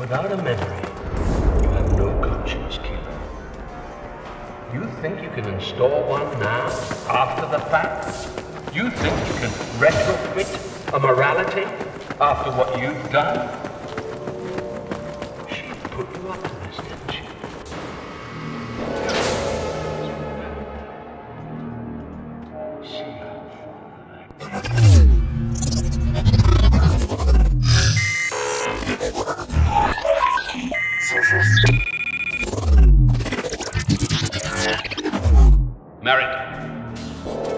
Without a memory, you have no conscience, killer. You think you can install one now, after the fact? You think you can retrofit a morality after what you've done? She put you up to this, didn't she?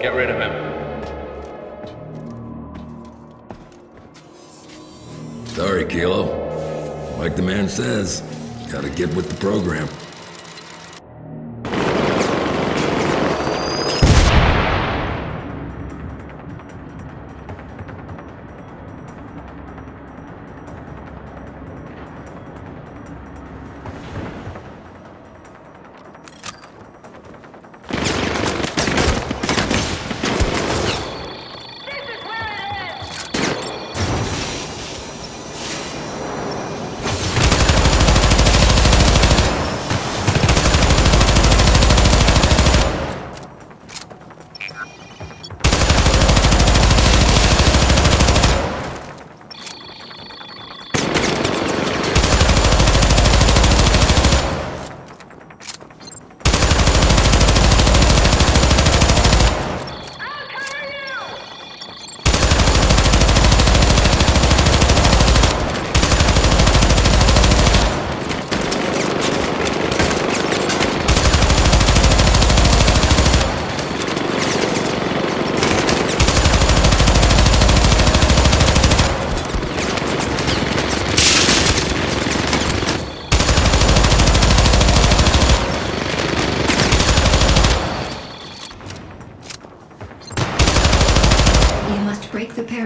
Get rid of him. Sorry, Kilo. Like the man says, gotta get with the program.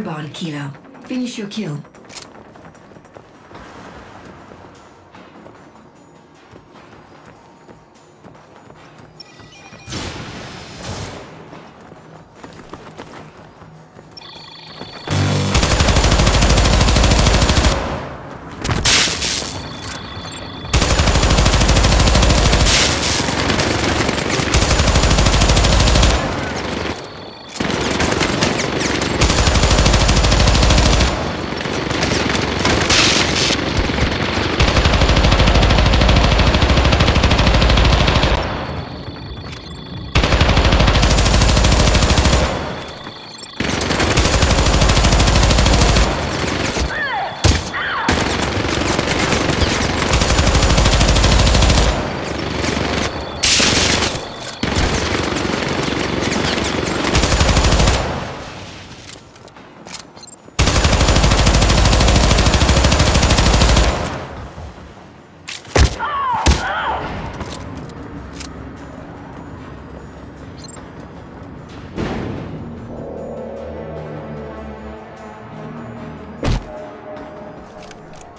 Bond, Kilo. Finish your kill.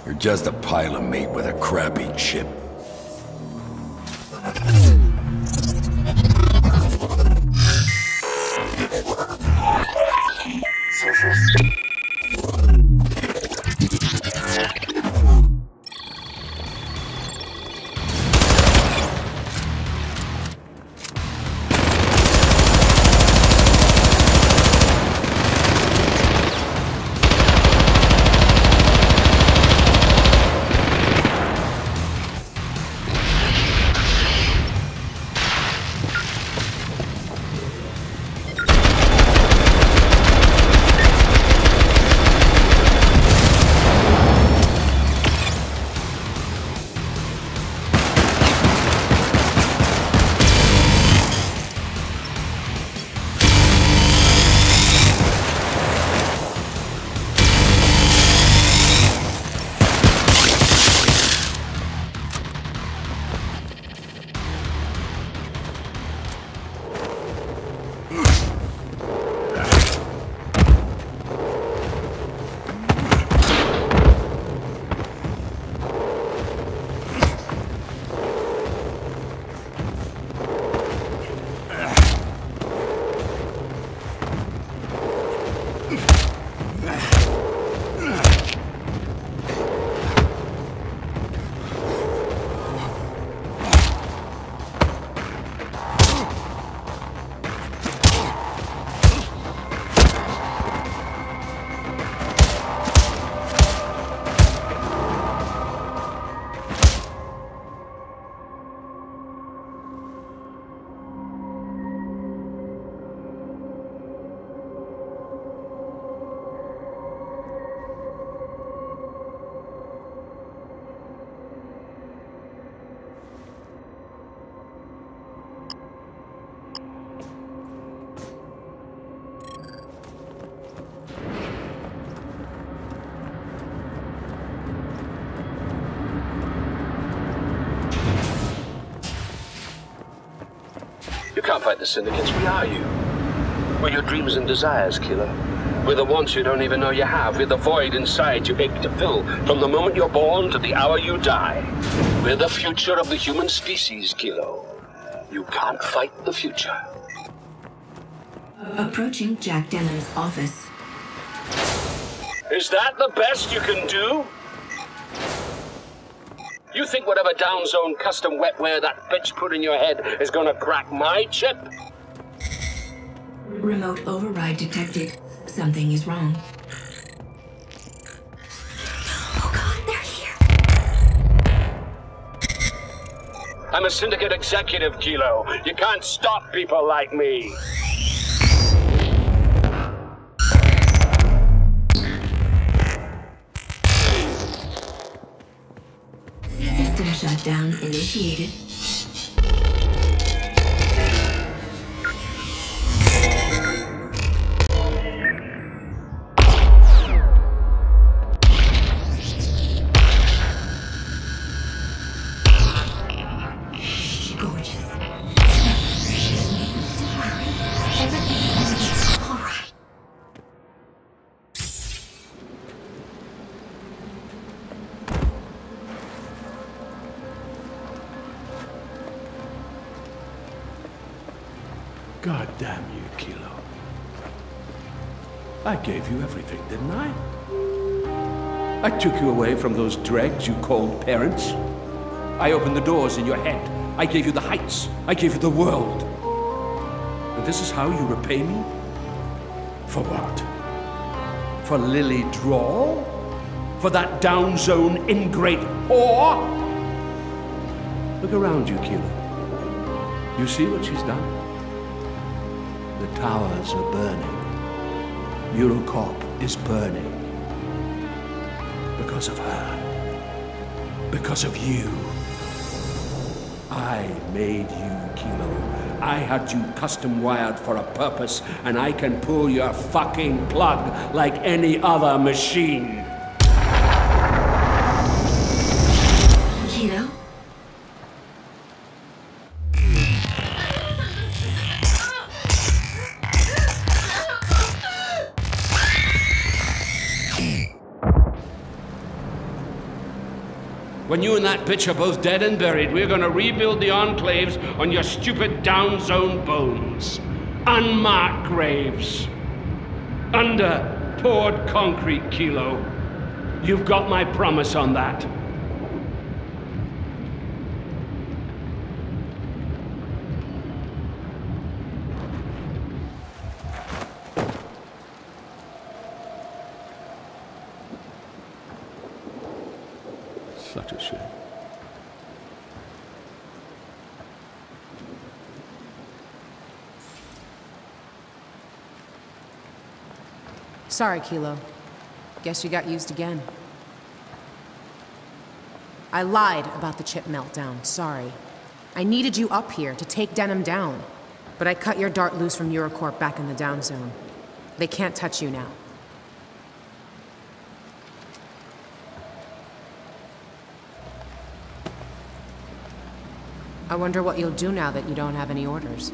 You're just a pile of meat with a crappy chip. Ugh! can't fight the syndicates. We are you. We're your dreams and desires, Kilo. We're the wants you don't even know you have. We're the void inside you ache to fill from the moment you're born to the hour you die. We're the future of the human species, Kilo. You can't fight the future. Approaching Jack Denham's office. Is that the best you can do? You think whatever down zone custom wetware that bitch put in your head is gonna crack my chip? Remote override detected. Something is wrong. Oh god, they're here! I'm a syndicate executive, Kilo. You can't stop people like me. Initiated. God damn you, Kilo. I gave you everything, didn't I? I took you away from those dregs you called parents. I opened the doors in your head. I gave you the heights. I gave you the world. And this is how you repay me? For what? For Lily Drawl? For that down zone ingrate whore? Look around you, Kilo. You see what she's done? The towers are burning. Eurocorp is burning. Because of her. Because of you. I made you, Kilo. I had you custom wired for a purpose, and I can pull your fucking plug like any other machine. When you and that bitch are both dead and buried, we're gonna rebuild the enclaves on your stupid down zone bones. Unmarked graves. Under poured concrete, Kilo. You've got my promise on that. Sorry, Kilo. Guess you got used again. I lied about the chip meltdown, sorry. I needed you up here to take Denham down, but I cut your dart loose from Eurocorp back in the down zone. They can't touch you now. I wonder what you'll do now that you don't have any orders.